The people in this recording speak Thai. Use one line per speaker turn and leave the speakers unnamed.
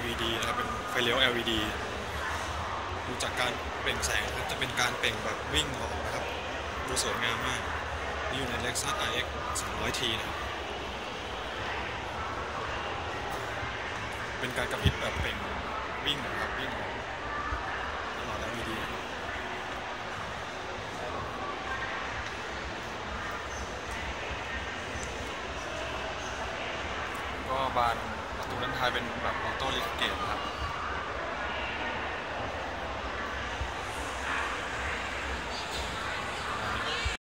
LED นะครับเป็นไฟเลี้ยว LED ดูจากการเปล่งแสงนะครับจะเป็นการเปล่งแบบวิ่งออกนะครับดูสวยงามมากนี่อยู่ใน Lexus RX 200T นะครับเป็นการกระพริบแบบเปล่งวิ่งนะครับวิ่งออกตลอด LED นะครับ ก็ บานประตูนั้นทายเป็นแบบออโต้ลิฟต์